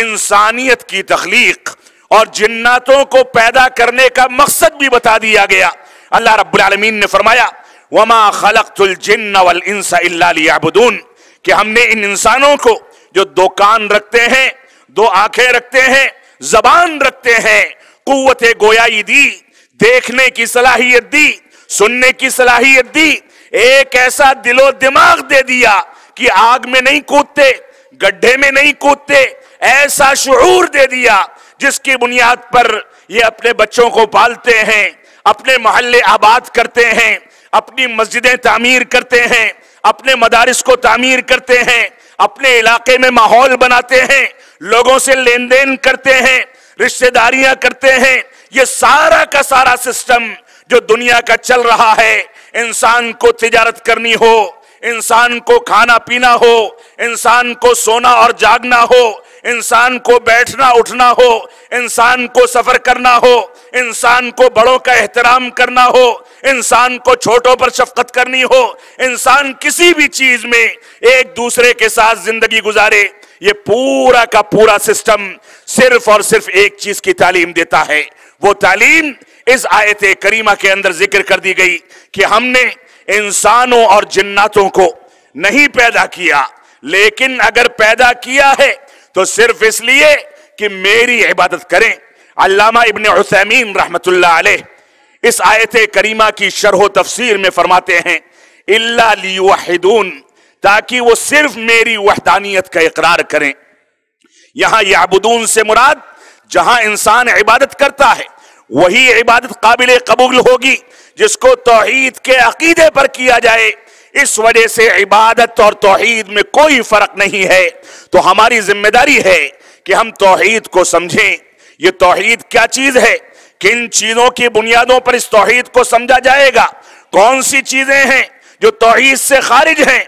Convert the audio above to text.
انسانیت کی تخلیق اور جناتوں کو پیدا کرنے کا مقصد بھی بتا دیا گیا۔ اللہ رب العالمین نے فرمایا، وما خلقت الجن والانس الا ليعبدون کہ ہم نے ان انسانوں کو جو دو کان رکھتے ہیں، دو آنکھیں رکھتے ہیں، زبان رکھتے ہیں، قوت گویائی دی، دیکھنے کی صلاحیت دی، سننے کی صلاحیت دی، ایک ایسا دل و دماغ دے دیا کہ آگ میں نہیں کودتے، گڈھے میں نہیں کودتے ایسا شعور دے دیا جس کی بنیاد پر یہ اپنے بچوں کو پالتے ہیں، اپنے محلے آباد کرتے ہیں، اپنی مسجدیں تعمیر کرتے ہیں، اپنے مدارس کو تعمیر کرتے ہیں، اپنے علاقے میں ماحول بناتے ہیں، لوگوں سے لین دین کرتے ہیں، رشتہ داریاں کرتے ہیں۔ یہ سارا کا سارا سسٹم جو دنیا کا چل رہا ہے، انسان کو تجارت کرنی ہو، انسان کو کھانا پینا ہو، انسان کو سونا اور جاگنا ہو انسان کو بیٹھنا، اٹھنا ہو، انسان کو سفر کرنا ہو، انسان کو بڑوں کا احترام کرنا ہو، انسان کو چھوٹوں پر شفقت کرنی ہو، انسان کسی بھی چیز میں ایک دوسرے کے ساتھ زندگی گزارے، یہ پورا کا پورا سسٹم صرف اور صرف ایک چیز کی تعلیم دیتا ہے۔ وہ تعلیم اس آیت کریمہ کے اندر ذکر کر دی گئی کہ ہم نے انسانوں اور جناتوں کو نہیں پیدا کیا، لیکن اگر پیدا کیا ہے تو صرف اس لیے کہ میری عبادت کریں۔ علامہ ابن عثیمین رحمت اللہ علیہ اس آیت کریمہ کی شرح و تفسیر میں فرماتے ہیں اللہ لیوحدون، تاکہ وہ صرف میری وحدانیت کا اقرار کریں۔ یہاں یعبدون سے مراد جہاں انسان عبادت کرتا ہے، وہی عبادت قابل قبول ہوگی، جس کو توحید کے عقیدے پر کیا جائے۔ اس وجہ سے عبادت اور توحید میں کوئی فرق نہیں ہے۔ تو ہماری ذمہ داری ہے کہ ہم توحید کو سمجھیں۔ یہ توحید کیا چیز ہے؟ کن چیزوں کی بنیادوں پر اس توحید کو سمجھا جائے گا؟ کون سی چیزیں ہیں جو توحید سے خارج ہیں؟